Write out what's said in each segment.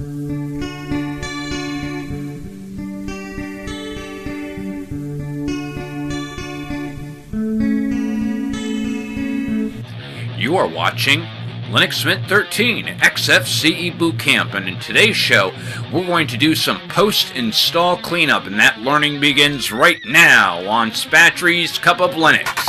You are watching Linux Mint 13 XFCE Bootcamp, and in today's show, we're going to do some post-install cleanup, and that learning begins right now on Spatry's Cup of Linux.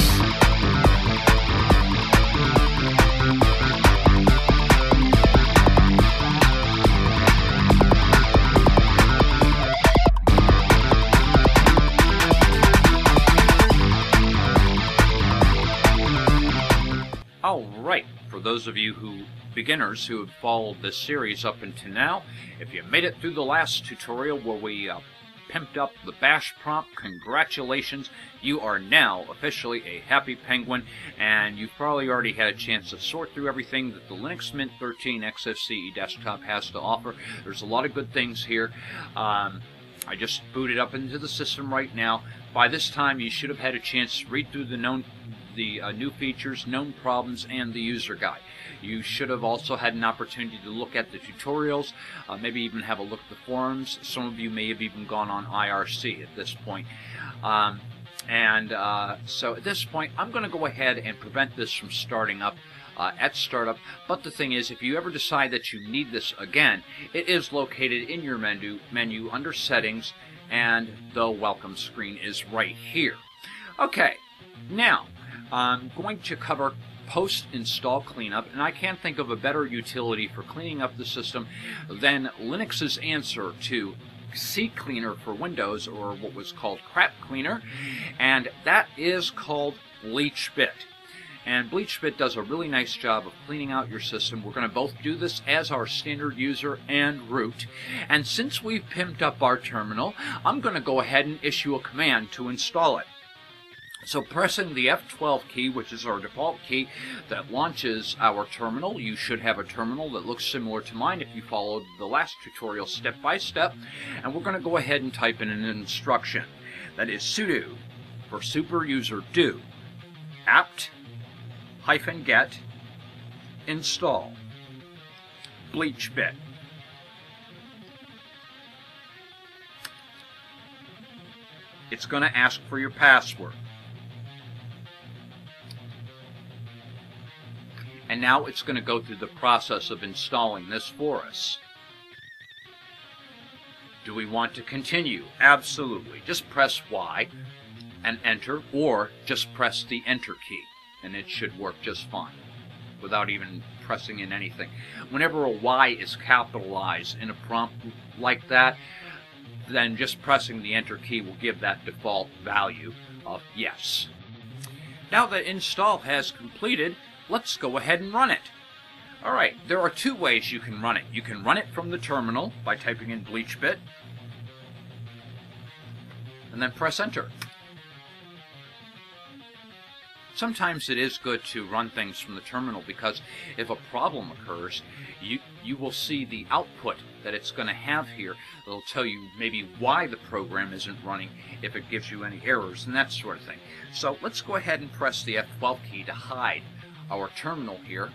Those of you who beginners who have followed this series up until now, if you made it through the last tutorial where we uh, pimped up the bash prompt, congratulations, you are now officially a happy penguin, and you've probably already had a chance to sort through everything that the Linux Mint 13 XFCE desktop has to offer. There's a lot of good things here. Um, I just booted up into the system right now. By this time, you should have had a chance to read through the known the uh, new features, known problems, and the user guide. You should have also had an opportunity to look at the tutorials, uh, maybe even have a look at the forums. Some of you may have even gone on IRC at this point. Um, and uh, so at this point, I'm going to go ahead and prevent this from starting up uh, at startup. But the thing is, if you ever decide that you need this again, it is located in your menu, menu under settings, and the welcome screen is right here. Okay, now I'm going to cover post-install cleanup, and I can't think of a better utility for cleaning up the system than Linux's answer to CCleaner for Windows, or what was called Crap Cleaner, and that is called BleachBit. And BleachBit does a really nice job of cleaning out your system. We're going to both do this as our standard user and root. And since we've pimped up our terminal, I'm going to go ahead and issue a command to install it. So pressing the F12 key, which is our default key that launches our terminal, you should have a terminal that looks similar to mine if you followed the last tutorial step by step. And we're going to go ahead and type in an instruction. That is sudo for super user do apt hyphen get install bleachbit. It's going to ask for your password. And now it's going to go through the process of installing this for us. Do we want to continue? Absolutely. Just press Y and enter, or just press the enter key, and it should work just fine without even pressing in anything. Whenever a Y is capitalized in a prompt like that, then just pressing the enter key will give that default value of yes. Now that install has completed, let's go ahead and run it. Alright, there are two ways you can run it. You can run it from the terminal by typing in BleachBit, and then press enter. Sometimes it is good to run things from the terminal because if a problem occurs, you, you will see the output that it's going to have here. It'll tell you maybe why the program isn't running, if it gives you any errors, and that sort of thing. So let's go ahead and press the F12 key to hide our terminal here.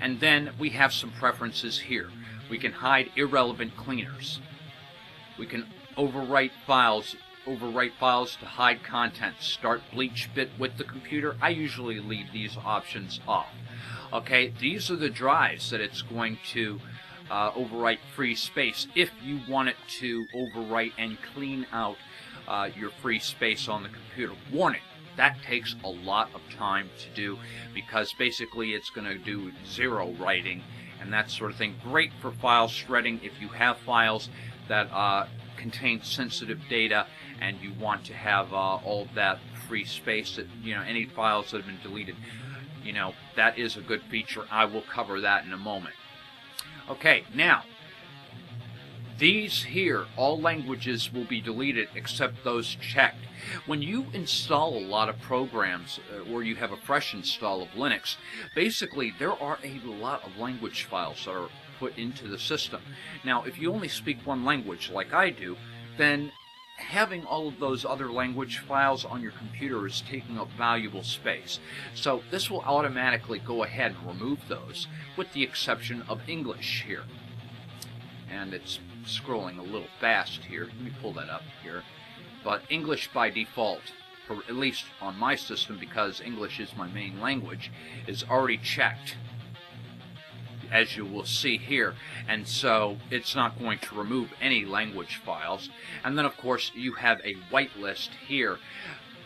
And then we have some preferences here. We can hide irrelevant cleaners. We can overwrite files overwrite files to hide content. Start bleach bit with the computer. I usually leave these options off. Okay, these are the drives that it's going to uh, overwrite free space if you want it to overwrite and clean out uh, your free space on the computer. Warning, that takes a lot of time to do because basically it's going to do zero writing and that sort of thing. Great for file shredding if you have files that uh, contain sensitive data and you want to have uh, all that free space that you know any files that have been deleted. You know that is a good feature. I will cover that in a moment. Okay now these here all languages will be deleted except those checked when you install a lot of programs uh, or you have a fresh install of Linux basically there are a lot of language files that are put into the system now if you only speak one language like I do then having all of those other language files on your computer is taking up valuable space. So this will automatically go ahead and remove those, with the exception of English here. And it's scrolling a little fast here. Let me pull that up here. But English by default, for at least on my system, because English is my main language, is already checked as you will see here. And so it's not going to remove any language files. And then, of course, you have a whitelist here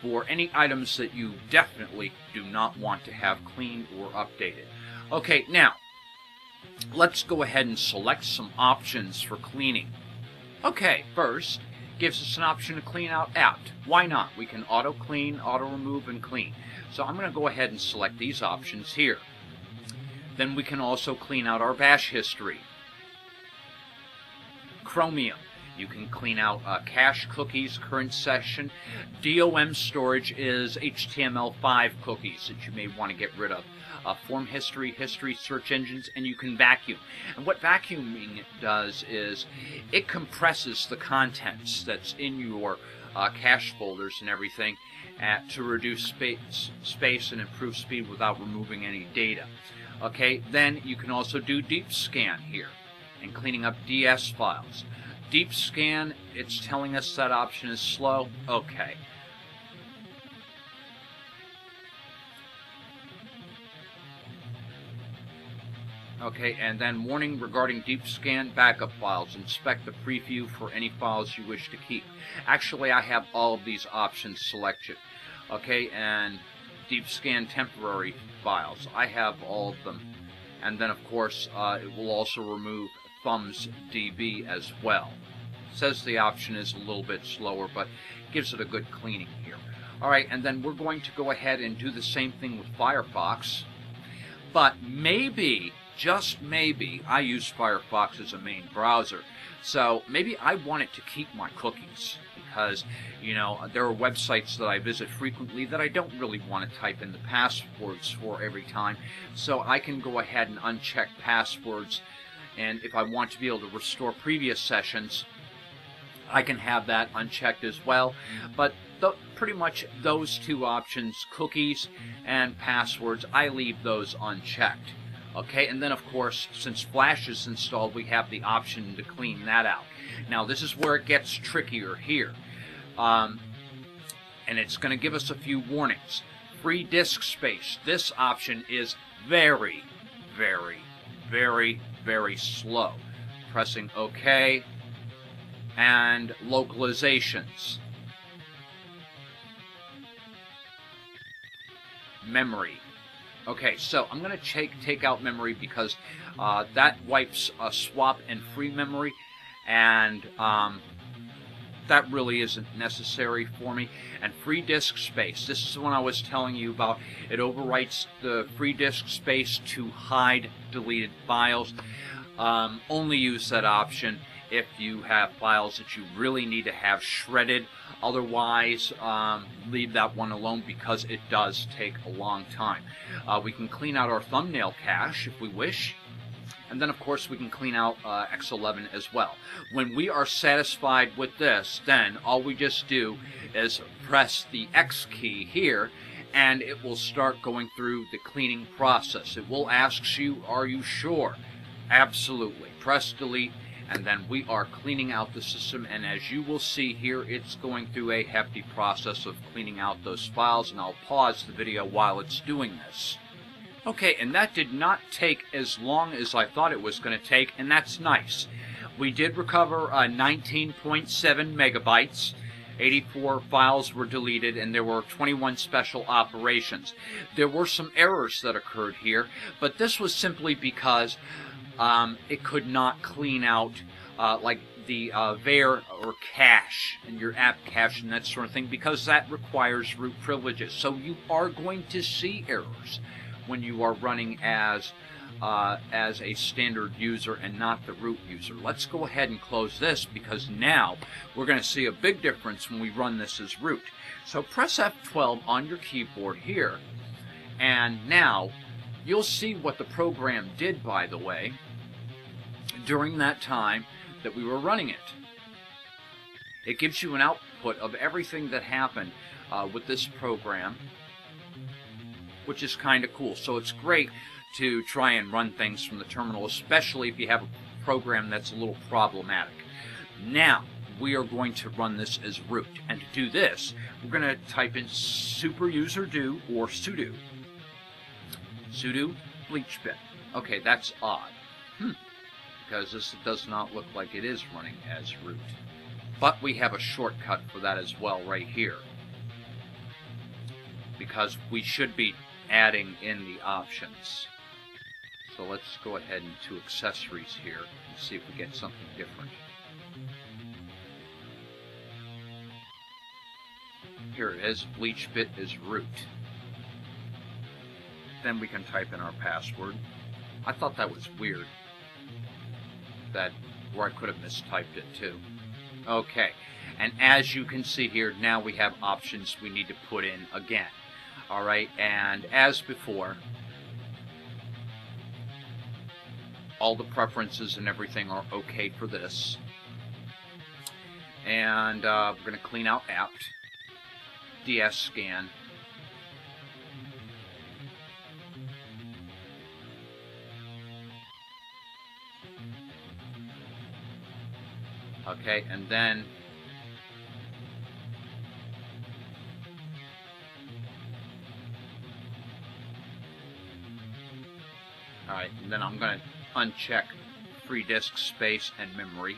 for any items that you definitely do not want to have cleaned or updated. Okay, now, let's go ahead and select some options for cleaning. Okay, first, gives us an option to clean out apt. Why not? We can auto clean, auto remove, and clean. So I'm going to go ahead and select these options here. Then we can also clean out our bash history. Chromium. You can clean out uh, cache cookies, current session. DOM storage is HTML5 cookies that you may want to get rid of. Uh, form history, history, search engines, and you can vacuum. And what vacuuming does is it compresses the contents that's in your uh, cache folders and everything at, to reduce space, space and improve speed without removing any data. Okay, then you can also do deep scan here and cleaning up DS files. Deep scan, it's telling us that option is slow. Okay. Okay, and then warning regarding deep scan backup files. Inspect the preview for any files you wish to keep. Actually, I have all of these options selected. Okay, and deep scan temporary files. I have all of them. And then, of course, uh, it will also remove thumbs DB as well. says the option is a little bit slower, but gives it a good cleaning here. Alright, and then we're going to go ahead and do the same thing with Firefox. But maybe, just maybe, I use Firefox as a main browser. So maybe I want it to keep my cookies because, you know, there are websites that I visit frequently that I don't really want to type in the passwords for every time. So I can go ahead and uncheck passwords. And if I want to be able to restore previous sessions, I can have that unchecked as well. Mm-hmm. But th pretty much those two options, cookies and passwords, I leave those unchecked. Okay, and then of course, since Flash is installed, we have the option to clean that out. Now, this is where it gets trickier here. Um, and it's going to give us a few warnings. Free disk space. This option is very, very, very, very slow. Pressing OK. And localizations. Memory. Okay, so I'm going to take, take out memory because uh, that wipes a swap and free memory, and um, that really isn't necessary for me. And free disk space, this is the one I was telling you about. It overwrites the free disk space to hide deleted files. Um, only use that option if you have files that you really need to have shredded Otherwise, um, leave that one alone because it does take a long time. Uh, we can clean out our thumbnail cache if we wish. And then, of course, we can clean out uh, X11 as well. When we are satisfied with this, then all we just do is press the X key here and it will start going through the cleaning process. It will ask you, are you sure? Absolutely. Press delete and then we are cleaning out the system and as you will see here it's going through a hefty process of cleaning out those files and I'll pause the video while it's doing this. Okay, and that did not take as long as I thought it was going to take, and that's nice. We did recover uh, 19.7 megabytes. 84 files were deleted, and there were 21 special operations. There were some errors that occurred here, but this was simply because um, it could not clean out uh, like the uh, var or cache and your app cache and that sort of thing because that requires root privileges. So you are going to see errors when you are running as uh, as a standard user and not the root user. Let's go ahead and close this because now we're going to see a big difference when we run this as root. So press F12 on your keyboard here and now You'll see what the program did, by the way, during that time that we were running it. It gives you an output of everything that happened uh, with this program, which is kind of cool. So it's great to try and run things from the terminal, especially if you have a program that's a little problematic. Now, we are going to run this as root. And to do this, we're going to type in super user do or sudo. Sudo bleachbit. Okay, that's odd. Hmm. Because this does not look like it is running as root. But we have a shortcut for that as well right here. Because we should be adding in the options. So let's go ahead into accessories here and see if we get something different. Here it is, bleachbit is root. Then we can type in our password. I thought that was weird. That, or I could have mistyped it too. Okay, and as you can see here, now we have options we need to put in again. Alright, and as before, all the preferences and everything are okay for this. And uh, we're going to clean out apt, DS scan, Okay, and then Alright, and then I'm going to uncheck free disk space and memory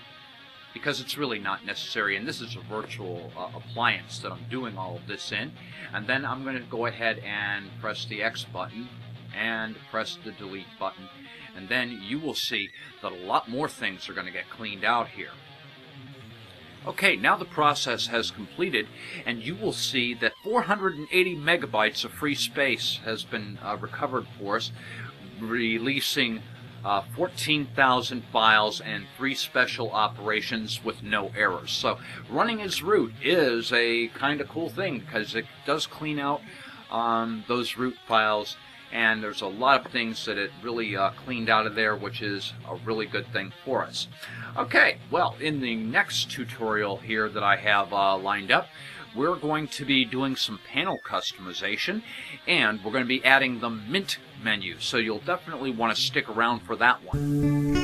because it's really not necessary and this is a virtual uh, appliance that I'm doing all of this in and then I'm going to go ahead and press the X button and press the delete button and then you will see that a lot more things are going to get cleaned out here. Okay, now the process has completed, and you will see that 480 megabytes of free space has been uh, recovered for us, releasing uh, 14,000 files and three special operations with no errors. So running as root is a kind of cool thing because it does clean out um, those root files and there's a lot of things that it really uh, cleaned out of there, which is a really good thing for us. Okay, well, in the next tutorial here that I have uh, lined up, we're going to be doing some panel customization, and we're going to be adding the Mint menu, so you'll definitely want to stick around for that one.